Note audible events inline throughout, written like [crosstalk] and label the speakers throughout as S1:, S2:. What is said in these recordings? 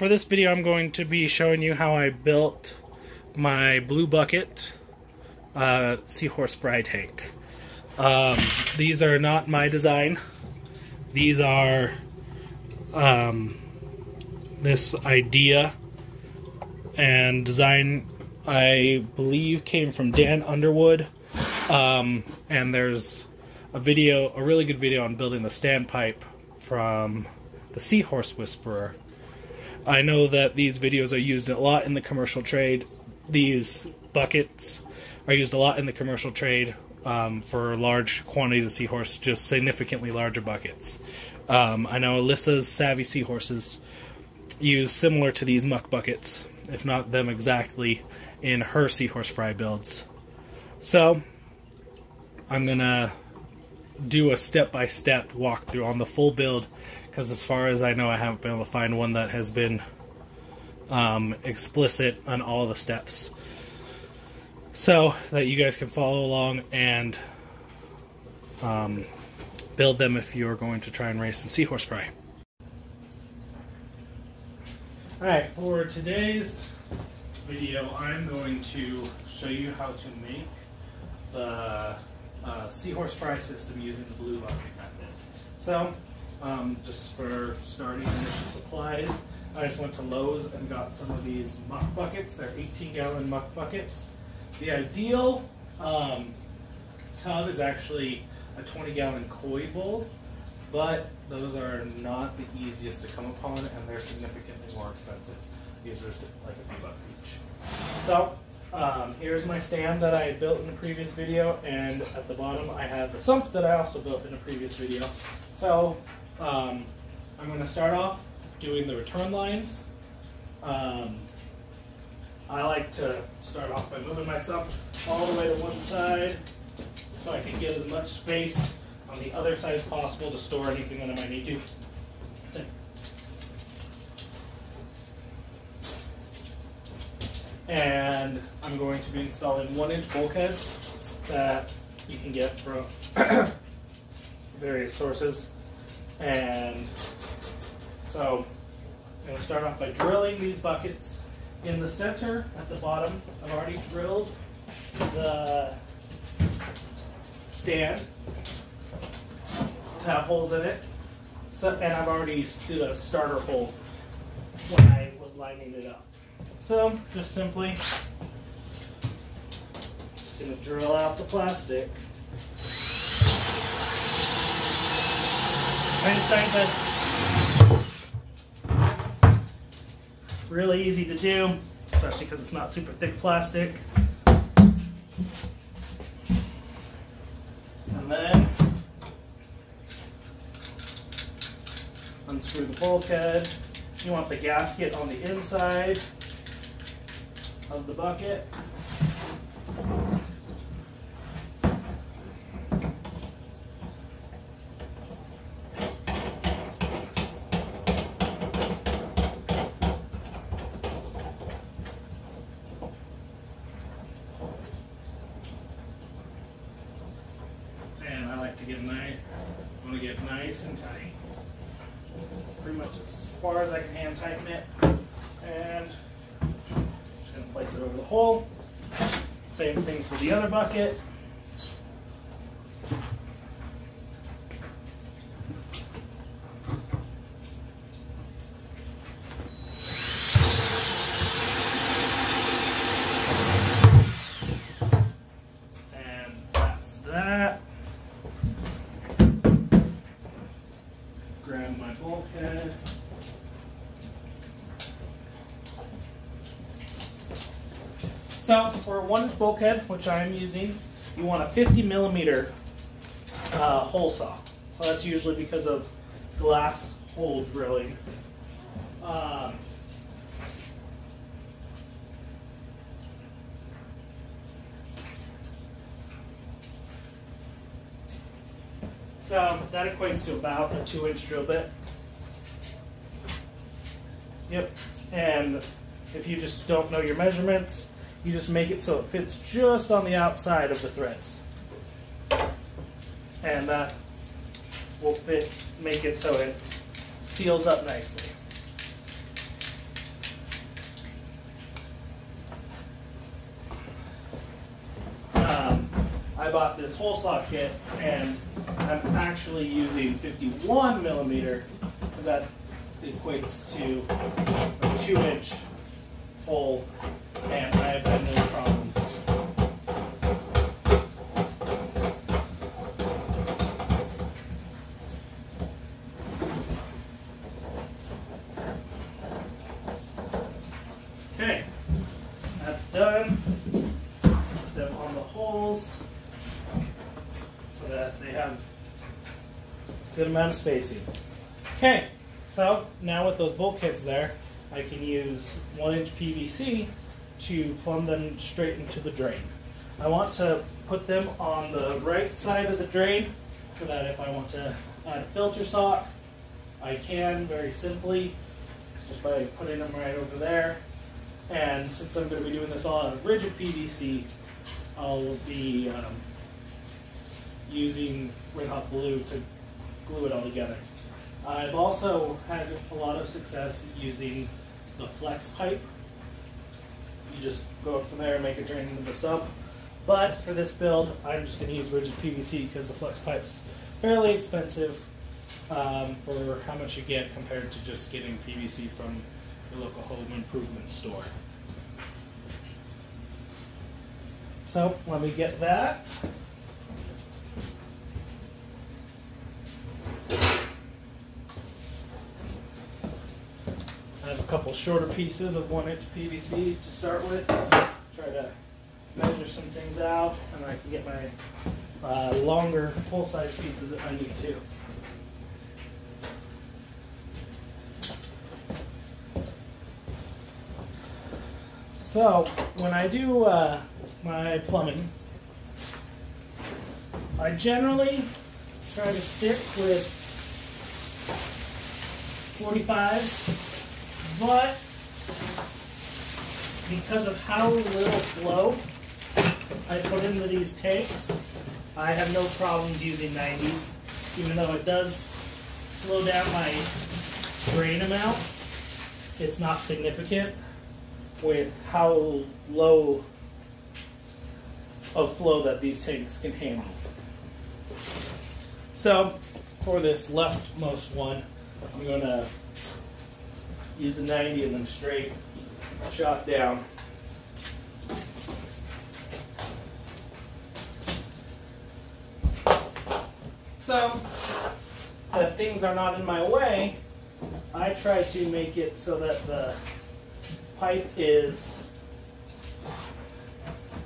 S1: For this video I'm going to be showing you how I built my blue bucket uh, seahorse fry tank. Um, these are not my design. These are um, this idea and design I believe came from Dan Underwood. Um, and there's a video, a really good video on building the standpipe from the Seahorse Whisperer. I know that these videos are used a lot in the commercial trade. These buckets are used a lot in the commercial trade um, for large quantities of seahorse, just significantly larger buckets. Um, I know Alyssa's Savvy Seahorses use similar to these muck buckets, if not them exactly, in her seahorse fry builds. So, I'm gonna do a step-by-step walkthrough on the full build because as far as I know I haven't been able to find one that has been um, explicit on all the steps so that you guys can follow along and um, build them if you're going to try and raise some seahorse fry. Alright, for today's video I'm going to show you how to make the uh, seahorse fry system using the blue bucket method. So, um, just for starting initial supplies, I just went to Lowe's and got some of these muck buckets. They're 18 gallon muck buckets. The ideal um, tub is actually a 20 gallon koi bowl, but those are not the easiest to come upon and they're significantly more expensive. These are just like a few bucks each. So um, here's my stand that I built in the previous video, and at the bottom I have the sump that I also built in a previous video. So um, I'm going to start off doing the return lines. Um, I like to start off by moving myself all the way to one side so I can get as much space on the other side as possible to store anything that I might need to. And I'm going to be installing one inch bulkheads that you can get from [coughs] various sources. And so I'm going to start off by drilling these buckets. In the center, at the bottom, I've already drilled the stand to have holes in it. So, and I've already did a starter hole when I was lining it up. So just simply gonna drill out the plastic. Really easy to do, especially because it's not super thick plastic. And then unscrew the bulkhead. You want the gasket on the inside of the bucket. And I like to get nice, want to get nice and tight. Pretty much as far as I can hand tighten it. And place it over the hole. Same thing for the other bucket. And that's that. Grab my bulkhead. So for one inch bulkhead, which I'm using, you want a 50 millimeter uh, hole saw. So that's usually because of glass hole drilling. Um, so that equates to about a two inch drill bit. Yep. And if you just don't know your measurements, you just make it so it fits just on the outside of the threads. And uh, we'll fit, make it so it seals up nicely. Um, I bought this hole saw kit and I'm actually using 51 millimeter because that equates to a two inch hole and I have had no problems. Okay, that's done. Put them on the holes so that they have a good amount of spacing. Okay, so now with those bulkheads there, I can use one inch PVC to plumb them straight into the drain. I want to put them on the right side of the drain so that if I want to add a filter sock, I can very simply just by putting them right over there. And since I'm going to be doing this all out of rigid PVC, I'll be um, using red hot glue to glue it all together. I've also had a lot of success using the flex pipe. You just go up from there and make a drain into the sump. But for this build, I'm just going to use rigid PVC because the flex pipe's fairly expensive um, for how much you get compared to just getting PVC from your local home improvement store. So let me get that. I have a couple shorter pieces of one inch PVC to start with. Try to measure some things out and I can get my uh, longer full size pieces if I need to. So when I do uh, my plumbing, I generally try to stick with 45s, but because of how little flow I put into these tanks, I have no problems using 90s, even though it does slow down my drain amount. It's not significant with how low of flow that these tanks can handle. So for this leftmost one, I'm going to use a 90 and then straight shot down. So that things are not in my way, I try to make it so that the pipe is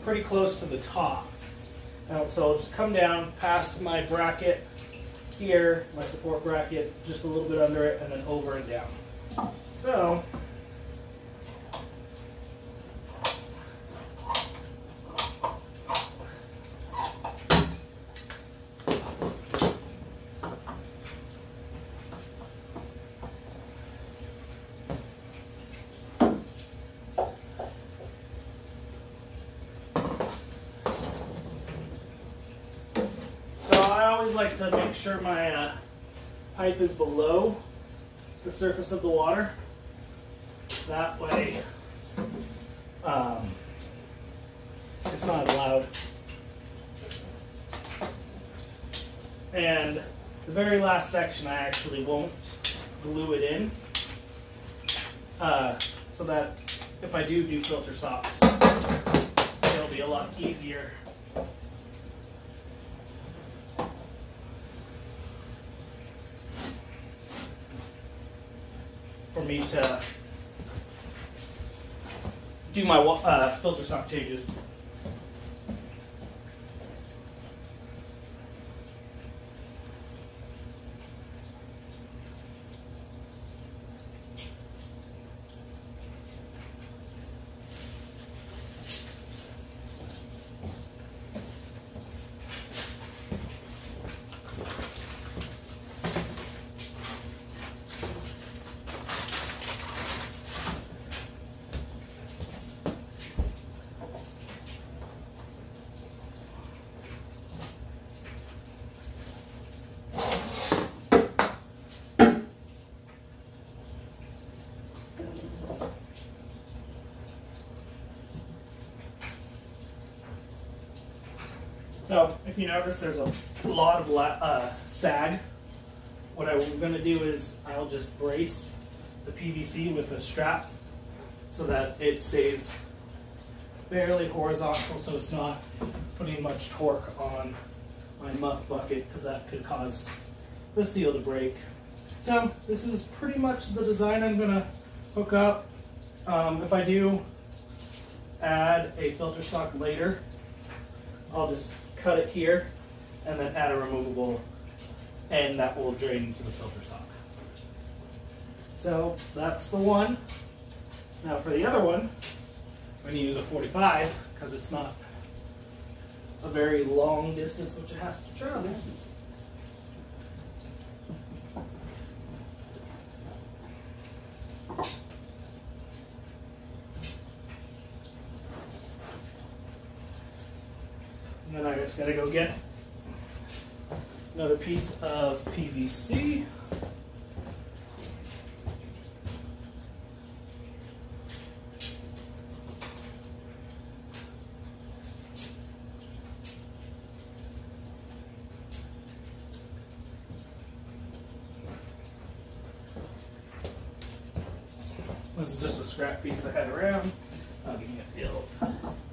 S1: pretty close to the top. Now, so I'll just come down past my bracket here, my support bracket, just a little bit under it, and then over and down. So, So I always like to make sure my uh, pipe is below the surface of the water. That way, um, it's not as loud. And the very last section, I actually won't glue it in, uh, so that if I do do filter socks, it'll be a lot easier for me to do my uh, filter sock changes. So if you notice, there's a lot of uh, sag. What I'm going to do is I'll just brace the PVC with a strap so that it stays fairly horizontal so it's not putting much torque on my muck bucket because that could cause the seal to break. So this is pretty much the design I'm going to hook up. Um, if I do add a filter sock later, I'll just cut it here and then add a removable end that will drain into the filter sock. So that's the one. Now for the other one, I'm going to use a 45 because it's not a very long distance which it has to travel. Then I just gotta go get another piece of PVC. This is just a scrap piece I had around. I'll give you a feel. [laughs]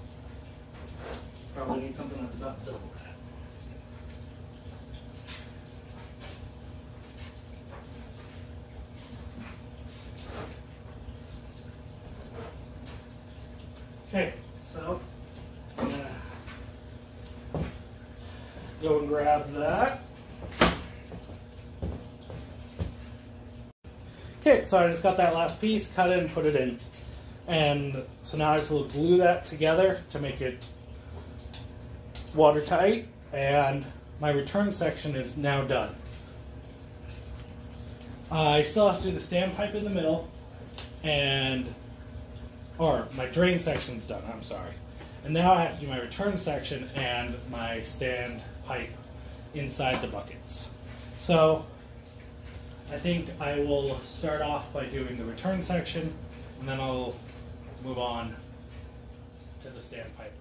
S1: Probably need something that's about double that. Okay, so I'm gonna go and grab that. Okay, so I just got that last piece, cut it and put it in. And so now I just will glue that together to make it watertight. And my return section is now done. I still have to do the standpipe in the middle, and or my drain section's done. I'm sorry. And now I have to do my return section and my stand pipe inside the buckets. So I think I will start off by doing the return section, and then I'll move on to the standpipe